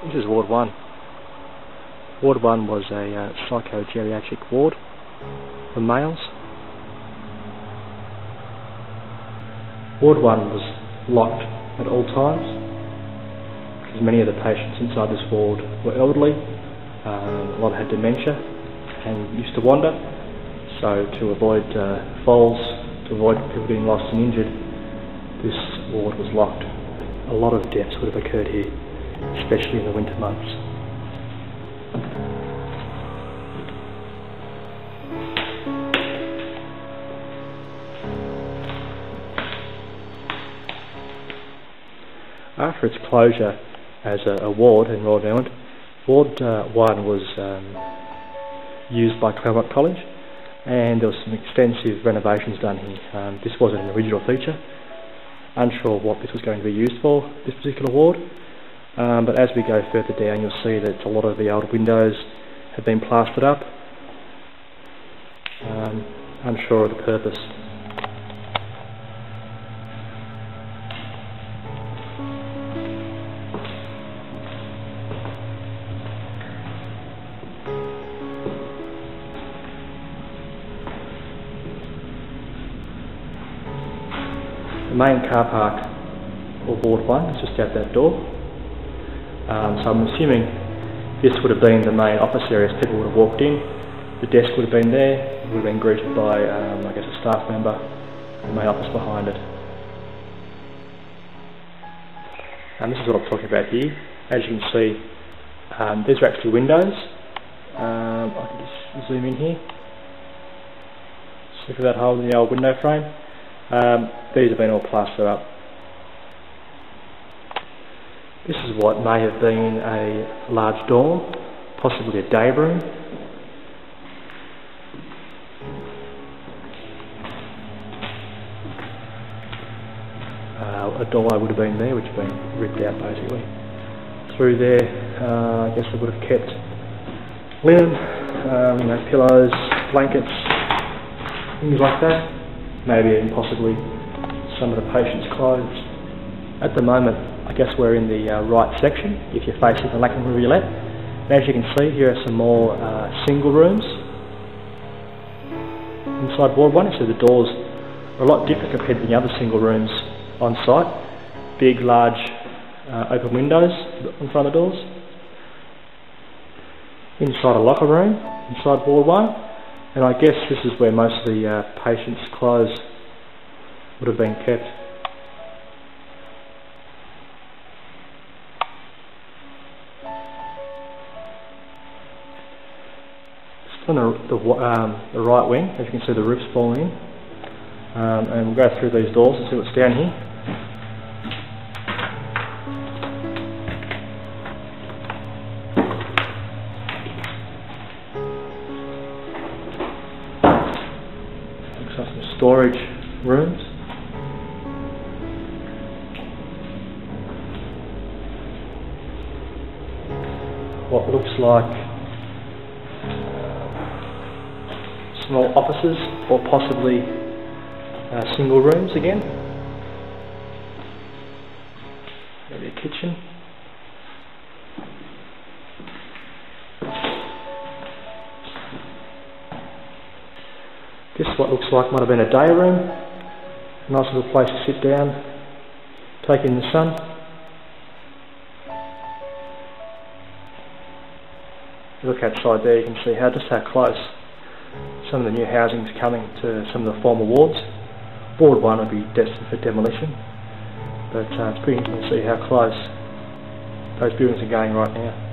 This is Ward 1. Ward 1 was a uh, psycho-geriatric ward for males. Ward 1 was locked at all times because many of the patients inside this ward were elderly, um, a lot had dementia and used to wander. So to avoid uh, falls, to avoid people being lost and injured, this ward was locked. A lot of deaths would have occurred here especially in the winter months. After its closure as a, a ward in Royal Derwent, Ward uh, 1 was um, used by Claremont College and there was some extensive renovations done here. Um, this wasn't an original feature. Unsure what this was going to be used for, this particular ward, um, but as we go further down you'll see that a lot of the old windows have been plastered up. Um, unsure of the purpose. The main car park or Ward 1 is just out that door. Um, so I'm assuming this would have been the main office area as people would have walked in. The desk would have been there, would have been greeted by, um, I guess, a staff member, the main office behind it. And this is what I'm talking about here. As you can see, um, these are actually windows. Um, I can just zoom in here. Look at that hole in the old window frame. Um, these have been all plastered up. This is what may have been a large dorm, possibly a day room. Uh, a doorway would have been there, which has been ripped out basically. Through there, uh, I guess they would have kept linen, um, you know, pillows, blankets, things like that. Maybe even possibly some of the patient's clothes. At the moment, I guess we're in the uh, right section if you're facing the Lachlan Rivulet. And as you can see, here are some more uh, single rooms inside Ward 1. So the doors are a lot different compared to the other single rooms on site. Big, large, uh, open windows in front of the doors. Inside a locker room, inside Ward 1. And I guess this is where most of the uh, patients' clothes would have been kept. The, the, um, the, right wing, as you can see the roof's falling in. Um, and we'll go through these doors and see what's down here. Looks like some storage rooms. What looks like small offices or possibly uh, single rooms again. Maybe a kitchen. This what looks like might have been a day room. Nice little place to sit down, take in the sun. Look outside there, you can see how just how close some of the new housing is coming to some of the former wards. Ward 1 will be destined for demolition, but uh, it's pretty interesting to see how close those buildings are going right now.